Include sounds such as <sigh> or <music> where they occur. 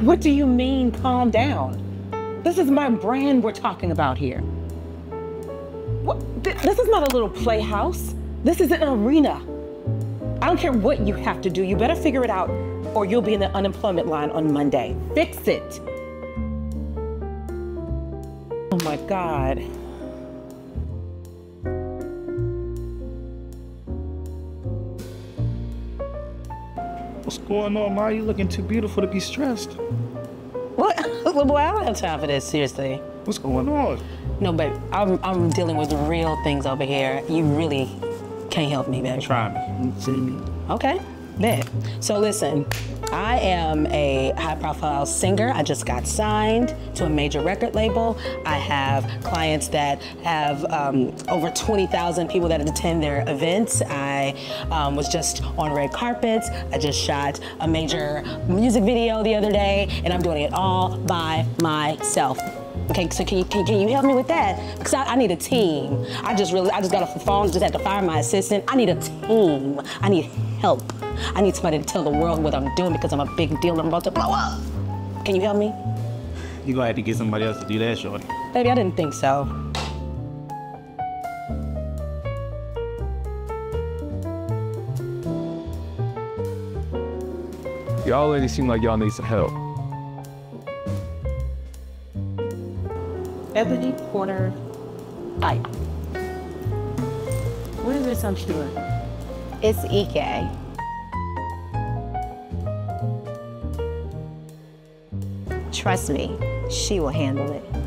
What do you mean, calm down? This is my brand we're talking about here. What? Th- This is not a little playhouse. This is an arena. I don't care what you have to do. You better figure it out, or you'll be in the unemployment line on Monday. Fix it. Oh my God. What's going on, Ma? You looking too beautiful to be stressed. What? <laughs> Well, boy, I don't have time for this, seriously. What's going on? No, babe, I'm, I'm dealing with real things over here. You really can't help me, babe. Try me. See me. Okay, bet. So listen, I am a high profile singer. I just got signed to a major record label. I have clients that have um, over 20,000 people that attend their events. I um, was just on red carpets. I just shot a major music video the other day, and I'm doing it all by myself. Okay, so can you, can, can you help me with that? Because I, I need a team. I just really, I just got off the phone, just had to fire my assistant. I need a team. I need help. I need somebody to tell the world what I'm doing because I'm a big deal and I'm about to blow up. Can you help me? You gonna have to get somebody else to do that, shorty. Baby, I didn't think so. Y'all ladies seem like y'all need some help. Ebony Porter Pipe. What is this I'm sure? It's Ike. Trust me, she will handle it.